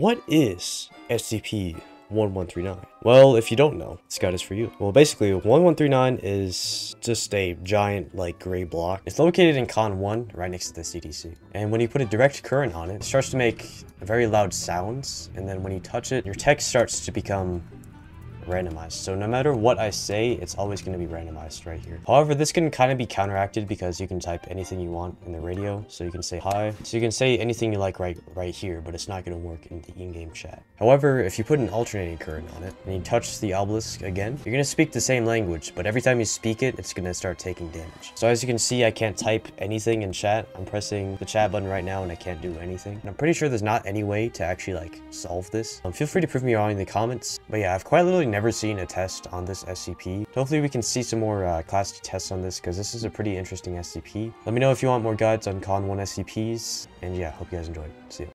What is SCP 1139? Well, if you don't know, this guide is for you. Well, basically, 1139 is just a giant, like, gray block. It's located in Con 1, right next to the CDC. And when you put a direct current on it, it starts to make very loud sounds. And then when you touch it, your text starts to become randomized. So no matter what I say, it's always going to be randomized right here. However, this can kind of be counteracted because you can type anything you want in the radio. So you can say hi. So you can say anything you like right, right here, but it's not going to work in the in-game chat. However, if you put an alternating current on it and you touch the obelisk again, you're going to speak the same language, but every time you speak it, it's going to start taking damage. So as you can see, I can't type anything in chat. I'm pressing the chat button right now and I can't do anything. And I'm pretty sure there's not any way to actually like solve this. Um, feel free to prove me wrong in the comments. But yeah, I've quite literally never never seen a test on this SCP. Hopefully we can see some more uh, Class tests on this because this is a pretty interesting SCP. Let me know if you want more guides on Con 1 SCPs. And yeah, hope you guys enjoyed. See you.